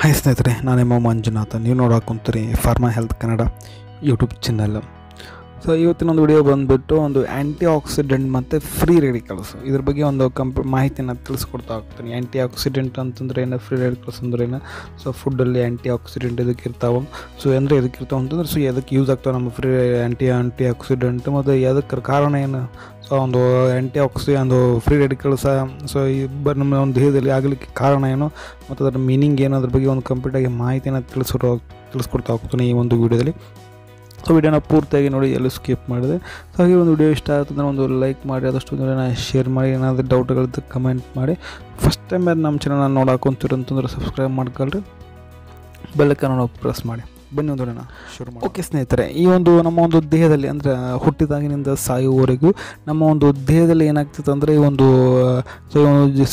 Hi ಸ್ನೇಹಿತರೆ, ನಾನು ನಿಮ್ಮ ಮಂಜುನಾಥ. ನೀವು ನೋಡೋಕೆ ಕುಂತೀರಿ pharma health Kannada YouTube channel. So ಇವತ್ತಿನ ಒಂದು ವಿಡಿಯೋ ಬಂದುಬಿಟ್ಟು ಒಂದು ಆ್ಯಂಟಿ ಆಕ್ಸಿಡೆಂಟ್ ಮತ್ತು ಫ್ರೀ ರೆಡಿಕಲ್ಸ್ ಇದ್ರ ಬಗ್ಗೆ ಒಂದು ಕಂಪ್ ಮಾಹಿತಿನ ತಿಳಿಸ್ಕೊಡ್ತಾ ಹೋಗ್ತೀನಿ. ಆ್ಯಂಟಿ ಆಕ್ಸಿಡೆಂಟ್ ಅಂತಂದ್ರೆ ಏನು? ಫ್ರೀ ರೆಡಿಕಲ್ಸ್ ಅಂದ್ರೆ ಏನು? ಸೊ ಫುಡ್ಡಲ್ಲಿ ಆ್ಯಂಟಿ ಆಕ್ಸಿಡೆಂಟ್ ಇದಕ್ಕೆ ಇರ್ತಾವೆ ಸೊ ಅಂದರೆ ಇದಕ್ಕೆ ಇರ್ತಾವೆ ಅಂತಂದ್ರೆ ಸೊ ಎದಕ್ಕೆ ಯೂಸ್ ಆಗ್ತಾವೆ ನಮ್ಮ ಫ್ರೀ ಆ್ಯಂಟಿ ಆ್ಯಂಟಿ ಆಕ್ಸಿಡೆಂಟ್ ಮತ್ತು ಎದಕ್ಕೆ ಕಾರಣ ಏನು? ಒಂದು ಆ್ಯಂಟಿ ಆಕ್ಸಿ ಒಂದು ಫ್ರೀ ರೆಡಿಕಲ್ಸ್ ಸೊ ಈ ನಮ್ಮ ಒಂದು ದೇಹದಲ್ಲಿ ಆಗಲಿಕ್ಕೆ ಕಾರಣ ಏನು, ಮತ್ತು ಅದರ ಮೀನಿಂಗ್ ಏನು, ಅದ್ರ ಬಗ್ಗೆ ಒಂದು ಕಂಪ್ಲೀಟಾಗಿ ಮಾಹಿತಿನ ತಿಳಿಸ್ಕೊಡೋ, ತಿಳಿಸ್ಕೊಡ್ತಾ ಹೋಗ್ತೀನಿ ಈ ಒಂದು ವಿಡಿಯೋದಲ್ಲಿ. ಸೊ ವಿಡಿಯೋನ ಪೂರ್ತಿಯಾಗಿ ನೋಡಿ, ಎಲ್ಲೂ ಸ್ಕಿಪ್ ಮಾಡಿದೆ. ಸೊ ಹಾಗೆ ಒಂದು ವಿಡಿಯೋ ಇಷ್ಟ ಆಗುತ್ತೆ ಒಂದು ಲೈಕ್ ಮಾಡಿ, ಆದಷ್ಟು ಜನ ಶೇರ್ ಮಾಡಿ, ಏನಾದರೂ ಡೌಟ್ಗಳದ್ದು ಕಮೆಂಟ್ ಮಾಡಿ. ಫಸ್ಟ್ ಟೈಮ್ ನಮ್ಮ ಚಾನಲ್ ನೋಡಾಕೊಂತೀರ ಅಂತಂದ್ರೆ ಸಬ್ಸ್ಕ್ರೈಬ್ ಮಾಡ್ಕೊಳ್ರಿ. ಬೆಲ್ಲಕ್ಕನ್ನು ಪ್ರೆಸ್ ಮಾಡಿ. ಬನ್ನಿ ಒಂದು ವಿಡಿಯೋನ ಶುರು ಮಾಡಿ ಓಕೆ ಸ್ನೇಹಿತರೆ, ಈ ಒಂದು ನಮ್ಮ ಒಂದು ದೇಹದಲ್ಲಿ ಅಂದರೆ ಹುಟ್ಟಿದಾಗಿನಿಂದ ಸಾಯುವವರೆಗೂ ನಮ್ಮ ಒಂದು ದೇಹದಲ್ಲಿ ಏನಾಗ್ತಿತ್ತು ಅಂದರೆ, ಈ ಒಂದು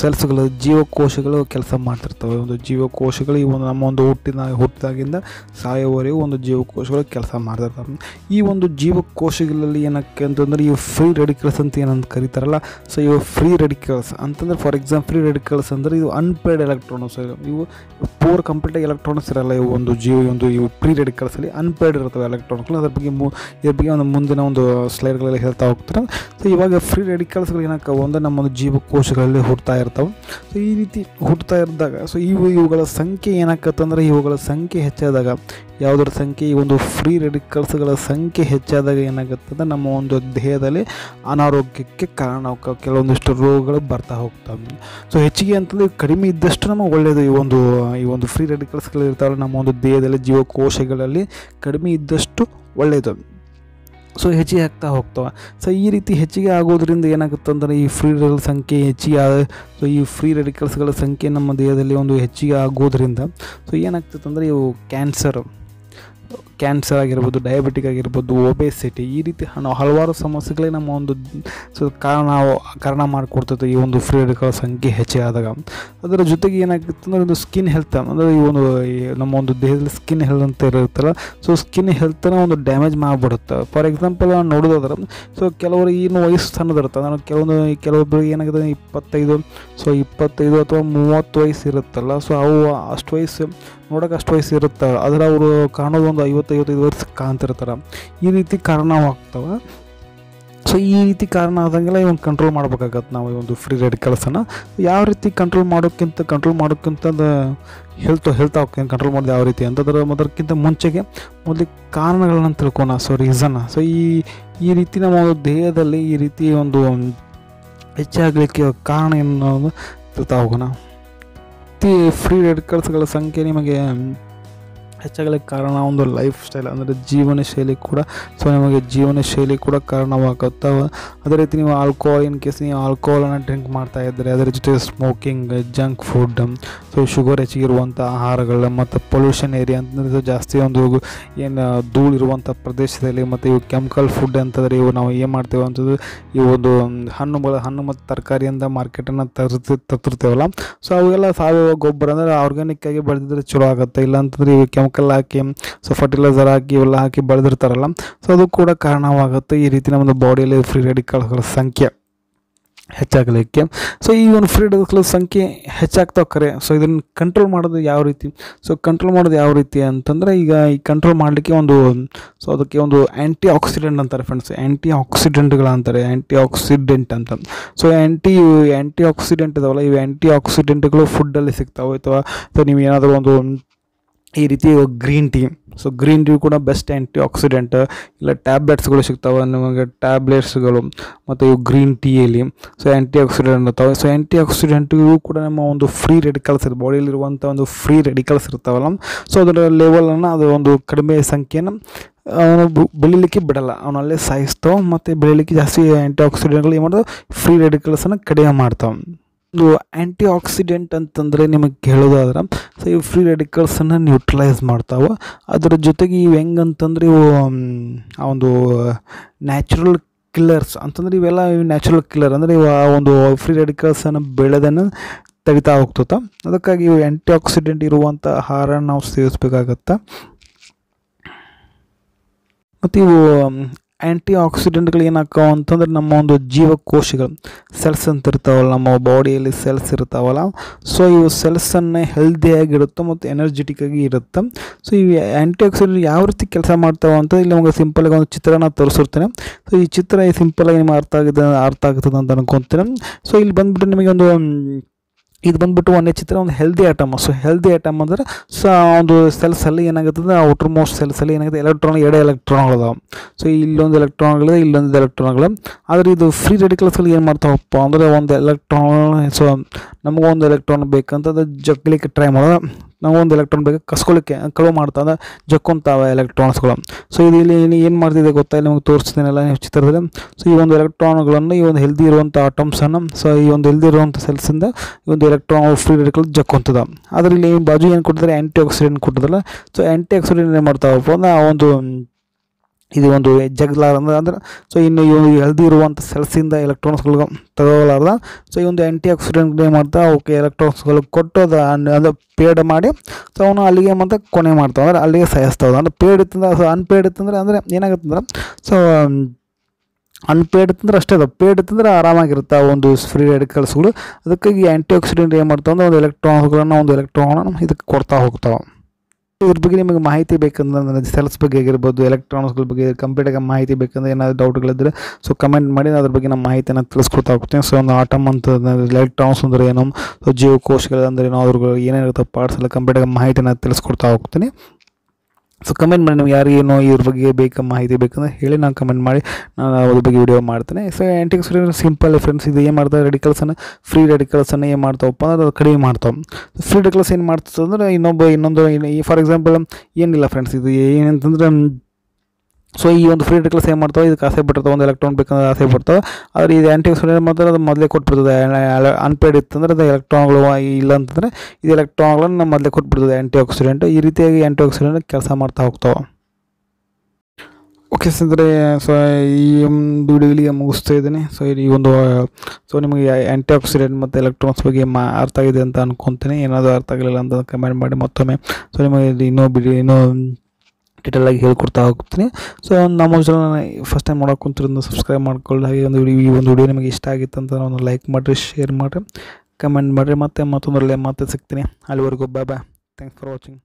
ಸೆಲ್ಸ್ಗಳು, ಜೀವಕೋಶಗಳು ಕೆಲಸ ಮಾಡ್ತಿರ್ತವೆ. ಒಂದು ಜೀವಕೋಶಗಳು ಈ ಒಂದು ನಮ್ಮ ಒಂದು ಹುಟ್ಟಿದ, ಹುಟ್ಟಿದಾಗಿಂದ ಸಾಯುವವರೆಗೂ ಒಂದು ಜೀವಕೋಶಗಳು ಕೆಲಸ ಮಾಡ್ತಿರ್ತವೆ. ಈ ಒಂದು ಜೀವಕೋಶಗಳಲ್ಲಿ ಏನಕ್ಕೆ ಅಂತಂದರೆ, ಈ ಫ್ರೀ ರೆಡಿಕಲ್ಸ್ ಅಂತ ಏನಂತ ಕರೀತಾರಲ್ಲ ಸೊ ಇವು ಫ್ರೀ ರೆಡಿಕಲ್ಸ್ ಅಂತಂದರೆ ಫಾರ್ ಎಕ್ಸಾಂಪಲ್ ಫ್ರೀ ರೆಡಿಕಲ್ಸ್ ಅಂದರೆ, ಇದು ಅನ್ಪೇಡ್ ಎಲೆಕ್ಟ್ರಾನ್ಸ್ ಇವು ಪೂರ್ ಕಂಪ್ಲೀಟಾಗಿ ಎಲೆಕ್ಟ್ರಾನಿಕ್ಸ್ ಇರಲ್ಲ, ಇವು ಒಂದು ಜೀವ ಒಂದು, ಇವು ಪ್ರೀ ರೆಡಿಕಲ್ಸಲ್ಲಿ ಅನ್ಪೇರ್ಡ್ ಇರ್ತವೆ ಎಲೆಕ್ಟ್ರಾನಿಕ್ಗಳು ಅದ್ರ ಬಗ್ಗೆ ಮು ಇದ್ರ ಬಗ್ಗೆ ಒಂದು ಮುಂದಿನ ಒಂದು ಸ್ಲೈಡ್ಗಳಲ್ಲಿ ಹೇಳ್ತಾ ಹೋಗ್ತಾರೆ? ಸೊ ಇವಾಗ ಫ್ರೀ ರೆಡಿಕಲ್ಸ್ಗಳು ಏನಾಗ್ತಾವೆ ಅಂದರೆ ನಮ್ಮ ಒಂದು ಜೀವಕೋಶಗಳಲ್ಲಿ ಹುಡ್ತಾ ಇರ್ತವೆ. ಸೊ ಈ ರೀತಿ ಹುಡ್ತಾ ಇದ್ದಾಗ ಸೊ ಇವು ಇವುಗಳ ಸಂಖ್ಯೆ ಏನಾಗತ್ತಂದ್ರೆ ಇವುಗಳ ಸಂಖ್ಯೆ ಹೆಚ್ಚಾದಾಗ, ಯಾವುದರ ಸಂಖ್ಯೆ? ಈ ಒಂದು ಫ್ರೀ ರೆಡಿಕಲ್ಸ್ಗಳ ಸಂಖ್ಯೆ ಹೆಚ್ಚಾದಾಗ ಏನಾಗುತ್ತದೆ ನಮ್ಮ ಒಂದು ದೇಹದಲ್ಲಿ ಅನಾರೋಗ್ಯಕ್ಕೆ ಕಾರಣ ಕೆಲವೊಂದಿಷ್ಟು ರೋಗಗಳು ಬರ್ತಾ ಹೋಗ್ತವೆ. ಸೊ ಹೆಚ್ಚಿಗೆ ಅಂತಂದ್ರೆ ಕಡಿಮೆ ಇದ್ದಷ್ಟು ನಮಗೆ ಒಳ್ಳೆಯದು ಈ ಒಂದು ಈ ಒಂದು ಫ್ರೀ ರೆಡಿಕಲ್ಸ್ಗಳು ಇರ್ತಾವಲ್ಲ, ನಮ್ಮ ಒಂದು ದೇಹದಲ್ಲಿ ಜೀವಕೋಶಗಳಲ್ಲಿ ಕಡಿಮೆ ಇದ್ದಷ್ಟು ಒಳ್ಳೆಯದು. ಸೊ ಹೆಚ್ಚಿಗೆ ಆಗ್ತಾ ಹೋಗ್ತವೆ. ಸೊ ಈ ರೀತಿ ಹೆಚ್ಚಿಗೆ ಆಗೋದ್ರಿಂದ ಏನಾಗುತ್ತೆ ಅಂದರೆ ಈ ಫ್ರೀ ರೆಡಿಕಲ್ ಸಂಖ್ಯೆ ಹೆಚ್ಚಿಗೆ ಸೊ ಈ ಫ್ರೀ ರೆಡಿಕಲ್ಸ್ಗಳ ಸಂಖ್ಯೆ ನಮ್ಮ ದೇಹದಲ್ಲಿ ಒಂದು ಹೆಚ್ಚಿಗೆ ಆಗೋದ್ರಿಂದ ಸೊ ಏನಾಗ್ತದೆ ಅಂದರೆ ಇವು ಕ್ಯಾನ್ಸರ್ ಕ್ಯಾನ್ಸರ್ ಆಗಿರ್ಬೋದು ಡಯಾಬಿಟಿಕ್ ಆಗಿರ್ಬೋದು ಒಬೆಸಿಟಿ ಈ ರೀತಿ ಹಲವಾರು ಸಮಸ್ಯೆಗಳೇ ನಮ್ಮ ಒಂದು ಸೊ ಕಾರಣ ಕಾರಣ ಮಾಡಿಕೊಡ್ತದೆ ಈ ಒಂದು ಫ್ರೀ ರೆಡಿಕಲ್ ಸಂಖ್ಯೆ ಹೆಚ್ಚಾದಾಗ ಅದರ ಜೊತೆಗೆ ಏನಾಗುತ್ತೆ ಅಂದರೆ ಒಂದು ಸ್ಕಿನ್ ಹೆಲ್ತ್ ಅಂದರೆ ಈ ಒಂದು ನಮ್ಮ ಒಂದು ದೇಹದಲ್ಲಿ ಸ್ಕಿನ್ ಹೆಲ್ತ್ ಅಂತ ಇರುತ್ತಲ್ಲ ಸೊ ಸ್ಕಿನ್ ಹೆಲ್ತನ್ನ ಒಂದು ಡ್ಯಾಮೇಜ್ ಮಾಡಿಬಿಡುತ್ತೆ. ಫಾರ್ ಎಕ್ಸಾಂಪಲ್ ನಾವು ನೋಡೋದಾದ್ರೆ ಸೊ ಕೆಲವರು ಏನು ವಯಸ್ಸು ಸಣ್ಣದಿರುತ್ತೆ ನಾನು ಕೆಲವೊಂದು ಕೆಲವೊಬ್ಬರಿಗೆ ಏನಾಗುತ್ತೆ ಇಪ್ಪತ್ತೈದು ಸೊ ಇಪ್ಪತ್ತೈದು ಅಥವಾ ಮೂವತ್ತು ವಯಸ್ಸು ಇರುತ್ತಲ್ಲ ಸೊ ಅವು ಅಷ್ಟು ವಯಸ್ಸು ನೋಡೋಕೆ ಅಷ್ಟು ವಯಸ್ಸು ಇರುತ್ತೆ ಆದರೆ ಅವರು ಕಾಣೋದು ಒಂದು ಐವತ್ತೈವತ್ತೈದು ವರ್ಷ ಕಾಣ್ತಿರ್ತಾರೆ. ಈ ರೀತಿ ಕಾರಣವಾಗ್ತವೆ. ಸೊ ಈ ರೀತಿ ಕಾರಣ ಆದಂಗೆಲ್ಲ ಇವನ್ ಕಂಟ್ರೋಲ್ ಮಾಡ್ಬೇಕಾಗತ್ತೆ ನಾವು ಈ ಒಂದು ಫ್ರೀ ರೆಡಿಕಲ್ಸನ್ನು ಯಾವ ರೀತಿ ಕಂಟ್ರೋಲ್ ಮಾಡೋಕ್ಕಿಂತ ಕಂಟ್ರೋಲ್ ಮಾಡೋಕ್ಕಿಂತ ಹೆಲ್ತ್ ಹೆಲ್ತ್ ಹೋಗ್ತೀನಿ ಕಂಟ್ರೋಲ್ ಮಾಡೋದು ಯಾವ ರೀತಿ ಅಂತಂದ್ರೆ ಮೊದಲಕ್ಕಿಂತ ಮುಂಚೆಗೆ ಮೊದಲಿಗೆ ಕಾರಣಗಳನ್ನ ತಿಳ್ಕೊಣ ಸೊ ರೀಸನ್ ಸೊ ಈ ಈ ರೀತಿ ನಮ್ಮ ದೇಹದಲ್ಲಿ ಈ ರೀತಿ ಒಂದು ಹೆಚ್ಚಾಗಲಿಕ್ಕೆ ಕಾರಣ ಏನು ತಿಳ್ತಾ ಹೋಗೋಣ. ಫ್ರೀ ಫ್ರೀ ರೆಡಿಕಲ್ಸ್ಗಳ ಸಂಖ್ಯೆ ನಿಮಗೆ ಹೆಚ್ಚಾಗಲಿಕ್ಕೆ ಕಾರಣ ಒಂದು ಲೈಫ್ ಸ್ಟೈಲ್ ಅಂದರೆ ಜೀವನ ಶೈಲಿ ಕೂಡ. ಸೊ ನಿಮಗೆ ಜೀವನ ಶೈಲಿ ಕೂಡ ಕಾರಣವಾಗುತ್ತವೆ ಅದೇ ರೀತಿ ನೀವು ಆಲ್ಕೋಹಾಲ್ ಇನ್ ಕೇಸ್ ನೀವು ಆಲ್ಕೋಹಾಲನ್ನು ಡ್ರಿಂಕ್ ಮಾಡ್ತಾ ಇದ್ದರೆ ಅದರ ಜೊತೆ smoking junk food so sugar ಹೆಚ್ಚಿಗಿರುವಂಥ ಆಹಾರಗಳು ಮತ್ತು ಪೊಲ್ಯೂಷನ್ ಏರಿಯಾ ಅಂತಂದರೆ ಜಾಸ್ತಿ ಒಂದು ಏನು ಧೂಳು ಇರುವಂಥ ಪ್ರದೇಶದಲ್ಲಿ, ಮತ್ತು ಇವು ಕೆಮಿಕಲ್ ಫುಡ್ ಅಂತಂದರೆ ಇವು ನಾವು ಏನು ಮಾಡ್ತೇವೆ ಅಂತಂದ್ರೆ ಈ ಒಂದು ಹಣ್ಣು ಹಣ್ಣು ಮತ್ತು ತರಕಾರಿಯಿಂದ ಮಾರ್ಕೆಟನ್ನು ತರ್ತಿ ತರ್ತಿರ್ತೇವಲ್ಲ ಸೊ ಅವೆಲ್ಲ ಸಾವಯವ ಗೊಬ್ಬರ ಅಂದರೆ ಆರ್ಗ್ಯಾನಿಕ್ ಆಗಿ ಬೆಳೆದಿದ್ರೆ ಚಲೋ ಆಗುತ್ತೆ ಇಲ್ಲ ಅಂತಂದ್ರೆ ಇವು ಕೆಮಿಕಲ್ ಹಾಕಿ ಸೊ ಫರ್ಟಿಲೈಸರ್ ಹಾಕಿ, ಇವೆಲ್ಲ ಹಾಕಿ ಬೆಳೆದಿರ್ತಾರಲ್ಲ ಸೊ ಅದು ಕೂಡ ಕಾರಣವಾಗುತ್ತೆ ಈ ರೀತಿ ನಮ್ಮದು ಬಾಡಿಯಲ್ಲಿ ಫ್ರೀ ರೆಡಿಕಲ್ಗಳ ಸಂಖ್ಯೆ ಹೆಚ್ಚಾಗಲಿಕ್ಕೆ. ಸೊ ಈ ಒಂದು ಫ್ರೀ ರೆಡಿಕಲ್ ಸಂಖ್ಯೆ ಹೆಚ್ಚಾಗ್ತಾವೆ ಕರೆ. ಸೊ ಇದನ್ನು ಕಂಟ್ರೋಲ್ ಮಾಡೋದು ಯಾವ ರೀತಿ? ಸೊ ಕಂಟ್ರೋಲ್ ಮಾಡೋದು ಯಾವ ರೀತಿ ಅಂತಂದರೆ ಈಗ ಈ ಕಂಟ್ರೋಲ್ ಮಾಡಲಿಕ್ಕೆ ಒಂದು ಸೊ ಅದಕ್ಕೆ ಒಂದು ಆ್ಯಂಟಿ ಆಕ್ಸಿಡೆಂಟ್ ಅಂತಾರೆ ಫ್ರೆಂಡ್ಸ್ ಆ್ಯಂಟಿ ಆಕ್ಸಿಡೆಂಟ್ಗಳಂತಾರೆ ಆ್ಯಂಟಿ ಆಕ್ಸಿಡೆಂಟ್ ಅಂತ. ಸೊ ಆ್ಯಂಟಿ ಆ್ಯಂಟಿ ಆಕ್ಸಿಡೆಂಟ್ ಇದಾವಲ್ಲ, ಇವು ಆ್ಯಂಟಿ ಆಕ್ಸಿಡೆಂಟ್ಗಳು ಫುಡ್ಡಲ್ಲಿ ಸಿಗ್ತಾವೆ ಅಥವಾ ಸೊ ನೀವು ಏನಾದರೂ ಒಂದು ಈ ರೀತಿ green tea so green tea ಕೂಡ ಬೆಸ್ಟ್ ಆ್ಯಂಟಿ ಆಕ್ಸಿಡೆಂಟ್ ಇಲ್ಲ ಟ್ಯಾಬ್ಲೆಟ್ಸ್ಗಳು ಸಿಗ್ತಾವೆ, ನಿಮಗೆ ಟ್ಯಾಬ್ಲೆಟ್ಸ್ಗಳು ಮತ್ತು ಇವು ಗ್ರೀನ್ ಟೀಯಲ್ಲಿ ಸೊ ಆ್ಯಂಟಿ ಆಕ್ಸಿಡೆಂಟ್ ಇರ್ತಾವೆ ಸೊ ಆ್ಯಂಟಿ ಆಕ್ಸಿಡೆಂಟ್ಗಳು ಕೂಡ ನಮ್ಮ ಒಂದು ಫ್ರೀ ರೆಡಿಕಲ್ಸ್ ಇರುತ್ತೆ ಬಾಡಿಯಲ್ಲಿರುವಂಥ ಒಂದು ಫ್ರೀ ರೆಡಿಕಲ್ಸ್ ಇರ್ತಾವಲ್ಲ. ಸೊ ಅದರ ಲೆವೆಲನ್ನು ಅದು ಒಂದು ಕಡಿಮೆ ಸಂಖ್ಯೆನ ಅವನು ಬೆಳಿಲಿಕ್ಕೆ ಬಿಡಲ್ಲ. ಅವನಲ್ಲೇ ಸಾಯಿಸ್ತಾವೆ ಮತ್ತು ಬೆಳಿಲಿಕ್ಕೆ ಜಾಸ್ತಿ ಆ್ಯಂಟಿ ಆಕ್ಸಿಡೆಂಟ್ಗಳು ಏನು ಮಾಡೋದು ಫ್ರೀ ರೆಡಿಕಲ್ಸನ್ನು ಕಡಿಮೆ ಮಾಡ್ತಾವೆ. ಒಂದು ಆ್ಯಂಟಿ ಆಕ್ಸಿಡೆಂಟ್ ಅಂತಂದರೆ ನಿಮಗೆ ಹೇಳೋದಾದ್ರೆ ಸೊ ಇವು ಫ್ರೀ ರೆಡಿಕಲ್ಸನ್ನು ನ್ಯೂಟ್ರಲೈಸ್ ಮಾಡ್ತಾವೆ. ಅದರ ಜೊತೆಗೆ ಇವು ಹೆಂಗಂತಂದ್ರೆ ಇವು ಆ ಒಂದು ನ್ಯಾಚುರಲ್ ಕಿಲ್ಲರ್ಸ್ ಅಂತಂದ್ರೆ ಇವೆಲ್ಲ ಇವು ನ್ಯಾಚುರಲ್ ಕಿಲ್ಲರ್ ಅಂದರೆ ಇವು ಆ ಒಂದು ಫ್ರೀ ರೆಡಿಕಲ್ಸನ್ನು ಬೆಳೆದನ್ನು ತೆಗಿತಾ ಹೋಗ್ತದೆ ಅದಕ್ಕಾಗಿ ಇವು ಆ್ಯಂಟಿ ಆಕ್ಸಿಡೆಂಟ್ ಇರುವಂಥ ಆಹಾರ ನಾವು ಸೇವಿಸ್ಬೇಕಾಗತ್ತೆ. ಮತ್ತು ಇವು ಆ್ಯಂಟಿ ಆಕ್ಸಿಡೆಂಟ್ಗಳು ಏನಾಗ್ತಾವ ಅಂತಂದ್ರೆ ನಮ್ಮ ಒಂದು ಜೀವಕೋಶಗಳು ಸೆಲ್ಸ್ ಅಂತ ಇರ್ತಾವಲ್ಲ, ನಮ್ಮ ಬಾಡಿಯಲ್ಲಿ ಸೆಲ್ಸ್ ಇರ್ತಾವಲ್ಲ. ಸೊ ಇವು ಸೆಲ್ಸನ್ನು ಹೆಲ್ದಿಯಾಗಿರುತ್ತೆ ಮತ್ತು ಎನರ್ಜೆಟಿಕ್ ಆಗಿ ಇರುತ್ತೆ. ಸೊ ಈ ಆ್ಯಂಟಿ ಆಕ್ಸಿಡೆಂಟ್ ಯಾವ ರೀತಿ ಕೆಲಸ ಮಾಡ್ತಾವೆ ಅಂತ ಇಲ್ಲಿ ನಮಗೆ ಸಿಂಪಲಾಗಿ ಒಂದು ಚಿತ್ರನ ತೋರಿಸಿರ್ತೇನೆ. ಸೊ ಈ ಚಿತ್ರ ಸಿಂಪಲಾಗಿ ನಿಮಗೆ ಅರ್ಥ ಆಗಿದೆ ಅರ್ಥ ಆಗ್ತದೆ ಅಂತ ಅನ್ಕೊತೀನಿ. ಸೊ ಇಲ್ಲಿ ಬಂದುಬಿಟ್ಟು ನಿಮಗೆ ಒಂದು ಇದು ಬಂದ್ಬಿಟ್ಟು ಒಂದೇ ಚಿತ್ರ, ಒಂದು healthy item so healthy item ಅಂದ್ರೆ ಸೊ ಒಂದು ಸೆಲ್ಸಲ್ಲಿ ಏನಾಗುತ್ತದೆ ಔಟರ್ ಮೋಸ್ಟ್ ಸೆಲ್ಸಲ್ಲಿ ಏನಾಗುತ್ತೆ ಎಲೆಕ್ಟ್ರಾನ್ ಎರಡು ಎಲೆಕ್ಟ್ರಾನ್ಗಳಿದಾವೆ ಸೊ ಇಲ್ಲೊಂದು ಎಲೆಕ್ಟ್ರಾನ್ಗಳಿದೆ ಇಲ್ಲೊಂದು ಎಲೆಕ್ಟ್ರಾನ್ಗಳು ಆದರೆ ಇದು ಫ್ರೀ ರೆಡಿಕಲ್ಸಲ್ಲಿ ಏನು ಮಾಡ್ತಾವಪ್ಪ ಅಂದರೆ, ಒಂದು ಎಲೆಕ್ಟ್ರಾನ್ ಸೊ ನಮಗೊಂದು ಎಲೆಕ್ಟ್ರಾನ್ ಬೇಕಂತ ಅದು ಜಗ್ಲಿಕ್ಕೆ ಟ್ರೈ ಮಾಡೋದು ನಮಗೊಂದು ಎಲೆಕ್ಟ್ರಾನ್ ಬೇಕು ಕಸ್ಕೊಳ್ಳಿಕ್ಕೆ ಕಳುವು ಮಾಡ್ತಾ ಅಂದ್ರೆ ಜಕ್ಕೊಂತಾವೆ ಎಲೆಕ್ಟ್ರಾನ್ಸ್ಗಳು ಸೊ ಇದು ಇಲ್ಲಿ ಏನು ಮಾಡ್ತಿದೆ ಗೊತ್ತಾ? ಇಲ್ಲಿ ನಿಮಗೆ ತೋರಿಸ್ತೀನಲ್ಲ ನೀವು ಚಿತ್ರದಲ್ಲಿ. ಸೊ ಈ ಒಂದು ಎಲೆಕ್ಟ್ರಾನ್ಗಳನ್ನು ಈ ಒಂದು ಹೆಲ್ದಿ ಇರುವಂಥ ಆಟಮ್ಸನ್ನು ಸೊ ಈ ಒಂದು ಹೆಲ್ದಿ ಇರುವಂಥ ಸೆಲ್ಸಿಂದ ಈ ಒಂದು ಎಲೆಕ್ಟ್ರಾನ್ ಫ್ರೀ ರೆಡಿಕಲ್ ಜಕ್ಕೊಂತದ. ಅದರಲ್ಲಿ ಬಾಜು ಏನು ಕೊಟ್ಟಿದ್ದಾರೆ? ಆ್ಯಂಟಿ ಆಕ್ಸಿಡೆಂಟ್ ಕೊಟ್ಟಿದ್ದಲ್ಲ ಸೊ ಆ್ಯಂಟಿ ಆಕ್ಸಿಡೆಂಟ್ ಏನು ಮಾಡ್ತಾವಪ್ಪ ಅಂದ್ರೆ ಆ ಒಂದು ಇದು ಒಂದು ಜಗ್ಲಾರ ಅಂದ್ರೆ ಸೊ ಇನ್ನು ಇವು ಹೆಲ್ದಿ ಇರುವಂಥ ಸೆಲ್ಸಿಂದ ಎಲೆಕ್ಟ್ರಾನ್ಸ್ಗಳು ತಗೋಲಾರ್ದ ಸೊ ಈ ಒಂದು ಆ್ಯಂಟಿ ಆಕ್ಸಿಡೆಂಟ್ ಏನು ಮಾಡ್ತಾ, ಅವಕ್ಕೆ ಎಲೆಕ್ಟ್ರಾನ್ಸ್ಗಳು ಕೊಟ್ಟು ಅದು ಅದು ಪೇಡ್ ಮಾಡಿ ಸೊ ಅವನು ಅಲ್ಲಿಗೆ ಮತ್ತೆ ಕೊನೆ ಮಾಡ್ತಾವೆ ಅಂದ್ರೆ ಅಲ್ಲಿಗೆ ಸಾಯಿಸ್ತಾವೆ ಅಂದ್ರೆ ಪೇಡ್ ಇತ್ತಂದ್ರೆ ಸೊ ಅನ್ಪೇಡ್ ಇತ್ತಂದ್ರೆ, ಅಂದರೆ ಏನಾಗುತ್ತೆ ಅಂದ್ರೆ ಸೊ ಅನ್ಪೇಡ್ ಇತ್ತಂದ್ರೆ ಅಷ್ಟೇ ಅದು. ಪೇಡ್ ಇತ್ತಂದ್ರೆ ಆರಾಮಾಗಿರುತ್ತೆ ಒಂದು ಫ್ರೀ ರೆಡಿಕಲ್ಸ್ಗಳು ಅದಕ್ಕಾಗಿ ಆ್ಯಂಟಿ ಆಕ್ಸಿಡೆಂಟ್ ಏನು ಮಾಡ್ತಾವೆ ಅಂದ್ರೆ, ಒಂದು ಎಲೆಕ್ಟ್ರಾನ್ಸ್ಗಳನ್ನು ಒಂದು ಎಲೆಕ್ಟ್ರಾನ್ ಇದಕ್ಕೆ ಕೊಡ್ತಾ ಹೋಗ್ತಾವೆ. ಇದ್ರ ಬಗ್ಗೆ ನಿಮಗೆ ಮಾಹಿತಿ ಬೇಕಂದ್ರೆ ಸೆಲ್ಸ್ ಬಗ್ಗೆ ಆಗಿರ್ಬೋದು ಎಲೆಕ್ಟ್ರಾನಿಕ್ಸ್ಗಳ ಬಗ್ಗೆ ಕಂಪ್ಯೂಟರ್ಗೆ ಮಾಹಿತಿ ಬೇಕಂದ್ರೆ ಏನಾದರೂ ಡೌಟ್ಗಳಿದ್ರೆ ಸೊ ಕಮೆಂಟ್ ಮಾಡಿ ಅದ್ರ ಬಗ್ಗೆ ನಮ್ಮ ಮಾಹಿತಿಯನ್ನು ತಿಳಿಸ್ಕೊಡ್ತಾ ಹೋಗ್ತೀನಿ. ಸೊ ಒಂದು ಆಟಮ್ ಅಂತ ಎಲೆಕ್ಟ್ರಾನಿಕ್ಸ್ ಅಂದ್ರೆ ಏನೋ? ಸೊ ಜೀವಕೋಶಗಳು ಅಂದ್ರೆ ಏನೋ? ಅದ್ರಗಳು ಏನೇನಿರುತ್ತೆ ಪಾರ್ಟ್ಸ್ ಎಲ್ಲ ಕಂಪ್ಯೂಟರ್ಗೆ ಮಾಹಿತಿನ ತಿಳಿಸ್ಕೊಡ್ತಾ ಹೋಗ್ತೀನಿ. ಸೊ ಕಮೆಂಟ್ ಮಾಡಿ ನಿಮ್ಗೆ ಏನೋ ಇವ್ರ ಬಗ್ಗೆ ಬೇಕು ಮಾಹಿತಿ ಬೇಕಂದ್ರೆ ಹೇಳಿ ನಾನು ಕಮೆಂಟ್ ಮಾಡಿ, ನಾನು ಅದ್ರ ಬಗ್ಗೆ ವಿಡಿಯೋ ಮಾಡ್ತೇನೆ. ಸೊ ಆ್ಯಂಟಿಕ್ಸ್ ಸಿಂಪಲ್ ಫ್ರೆಂಡ್ಸ್ ಇದು ಏನು ಮಾಡ್ತಾರೆ ರೆಡಿಕಲ್ಸನ್ನು ಫ್ರೀ ರೆಡಿಕಲ್ಸನ್ನು ಏನು ಮಾಡ್ತಾವಪ್ಪ ಅಂದ್ರೆ ಅದು ಕಡಿಮೆ ಮಾಡ್ತಾವೆ. ಫ್ರೀ ರೆಡಿಕಲ್ಸ್ ಏನು ಮಾಡ್ತದೆ ಅಂದ್ರೆ ಇನ್ನೊಬ್ಬ ಇನ್ನೊಂದು ಫಾರ್ ಎಕ್ಸಾಂಪಲ್ ಏನಿಲ್ಲ ಫ್ರೆಂಡ್ಸ್ ಇದು ಏನಂತಂದ್ರೆ ಸೊ ಈ ಒಂದು ಫ್ರೀ ರೆಡಿಕಲ್ಸ್ ಏನು ಮಾಡ್ತಾವೆ. ಇದಕ್ಕೆ ಆಸೆ ಬಿಟ್ಟಿರ್ತಾವೆ ಒಂದು ಎಲೆಕ್ಟ್ರಾನ್ ಬೇಕಂದ್ರೆ ಆಸೆ ಬಿಡ್ತಾವೆ ಆದರೆ ಇದು ಆ್ಯಂಟಿ ಆಕ್ಸಿಡೆಂಟ್ ಮಾತ್ರ ಅದು ಮೊದಲೇ ಕೊಟ್ಬಿಡ್ತದೆ. ಅನ್ಪೇಡ್ ಇತ್ತಂದ್ರೆ ಅದು ಎಲೆಕ್ಟ್ರಾನ್ಗಳು ಇಲ್ಲ ಅಂತಂದರೆ ಇದು ಎಲೆಕ್ಟ್ರಾನ್ಗಳನ್ನು ಮೊದಲೇ ಕೊಟ್ಬಿಡ್ತದೆ ಆ್ಯಂಟಿ ಆಕ್ಸಿಡೆಂಟ್ ಈ ರೀತಿಯಾಗಿ ಆ್ಯಂಟಿ ಆಕ್ಸಿಡೆಂಟ್ ಕೆಲಸ ಮಾಡ್ತಾ ಹೋಗ್ತಾವೆ. ಓಕೆ ಸ್ನೇಹಿತರೆ ಸೊ ಈ ಒಂದು ವಿಡಿಯೋ ಮುಗಿಸ್ತಾ ಇದ್ದೀನಿ. ಸೊ ಈ ಒಂದು ಸೊ ನಿಮಗೆ ಆ್ಯಂಟಿ ಆಕ್ಸಿಡೆಂಟ್ ಮತ್ತು ಎಲೆಕ್ಟ್ರಾನ್ಸ್ ಬಗ್ಗೆ ಮಾ, ಅರ್ಥ ಆಗಿದೆ ಅಂತ ಅನ್ಕೊತೀನಿ. ಏನಾದರೂ ಅರ್ಥ ಆಗಲಿಲ್ಲ ಅಂತ ಕಮೆಂಟ್ ಮಾಡಿ ಮತ್ತೊಮ್ಮೆ. ಸೊ ನಿಮಗೆ ಇನ್ನೂ ಬಿಡಿ ಇನ್ನೂ ಡೀಟೇಲಾಗಿ ಹೇಳ್ಕೊಡ್ತಾ ಹೋಗ್ತೀನಿ. ಸೊ ನಮ್ಮ ಚಾನಲ್ ಫಸ್ಟ್ ಟೈಮ್ ಮಾಡೋಕೆ ಕುಂತಿರೋದು ಸಬ್ಸ್ಕ್ರೈಬ್ ಮಾಡ್ಕೊಳ್ಳಿ. ಹಾಗೆ ಒಂದು ಈ ಒಂದು ವಿಡಿಯೋ ನಿಮಗೆ ಇಷ್ಟ ಆಗಿತ್ತು ಅಂತ ಒಂದು ಲೈಕ್ ಮಾಡಿರಿ ಶೇರ್ ಮಾಡಿರಿ ಕಮೆಂಟ್ ಮಾಡಿರಿ. ಮತ್ತೆ ಮತ್ತೊಂದರಲ್ಲೇ ಮತ್ತೆ ಸಿಗ್ತೀನಿ. ಅಲ್ಲಿವರೆಗೂ bye bye thanks for watching